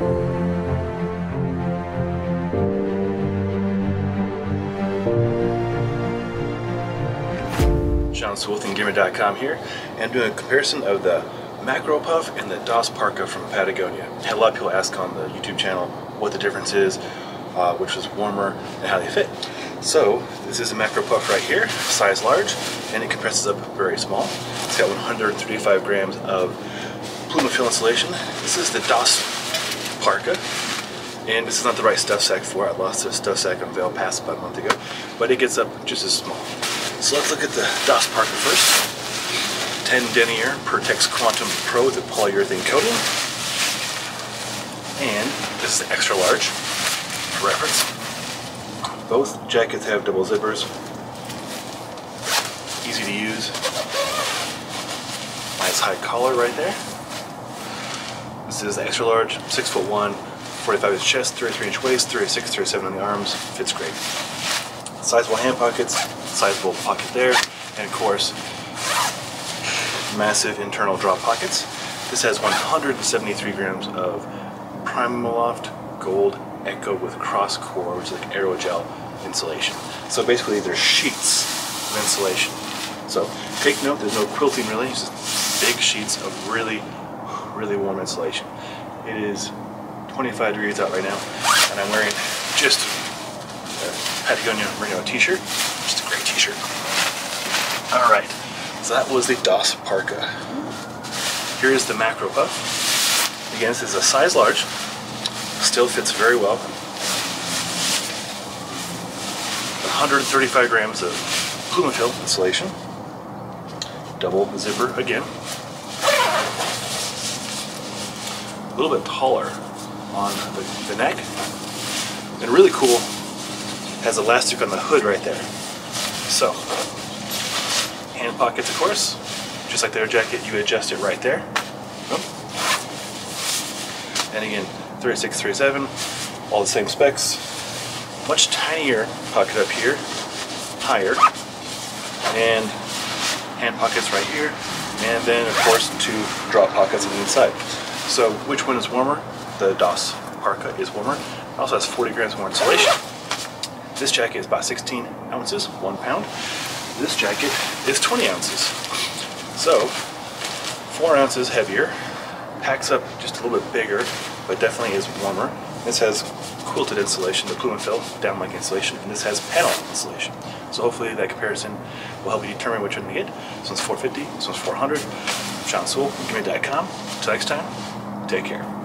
Sean here, and doing a comparison of the Macro Puff and the DAS Parka from Patagonia. Had a lot of people ask on the YouTube channel what the difference is, uh, which was warmer, and how they fit. So, this is a Macro Puff right here, size large, and it compresses up very small. It's got 135 grams of Plumafill insulation. This is the DAS Parka, and this is not the right stuff sack for it. I lost the stuff sack on Vail Pass about a month ago, but it gets up just as small. So let's look at the DAS Parka first. 10 denier Pertex Quantum Pro with a polyurethane coating. And this is extra large for reference. Both jackets have double zippers. Easy to use. Nice high collar right there. This is extra large, 6 foot 1, 45 inch chest, 33 inch waist, 36, 37 on the arms. Fits great. Sizable hand pockets, sizable pocket there, and of course, massive internal drop pockets. This has 173 grams of Primaloft Gold Eco with cross core, which is like aerogel insulation. So basically, there's sheets of insulation. So take note, there's no quilting really, it's just big sheets of really, really warm insulation. It is 25 degrees out right now, and I'm wearing just a Patagonia Merino t-shirt just a great t-shirt. All right, so that was the DAS Parka. Here is the Macro Puff. Again, this is a size large. Still fits very well. 135 grams of Plumafill insulation. Double zipper again. A little bit taller on the, the neck. And really cool, has elastic on the hood right there. So, hand pockets, of course, just like the air jacket, you adjust it right there. And again, 36, 37, all the same specs. Much tinier pocket up here, higher, and hand pockets right here, and then of course two drop pockets on the inside. So which one is warmer? The DAS Parka is warmer. It also has 40 grams more insulation. This jacket is about 16 ounces, one pound. This jacket is 20 ounces. So, four ounces heavier, packs up just a little bit bigger, but definitely is warmer. This has quilted insulation, the Plumafill down-like insulation, and this has panel insulation. So hopefully that comparison will help you determine which one to get. This one's 450, this one's 400. Sean Sewell, gimme.com. Until next time, take care.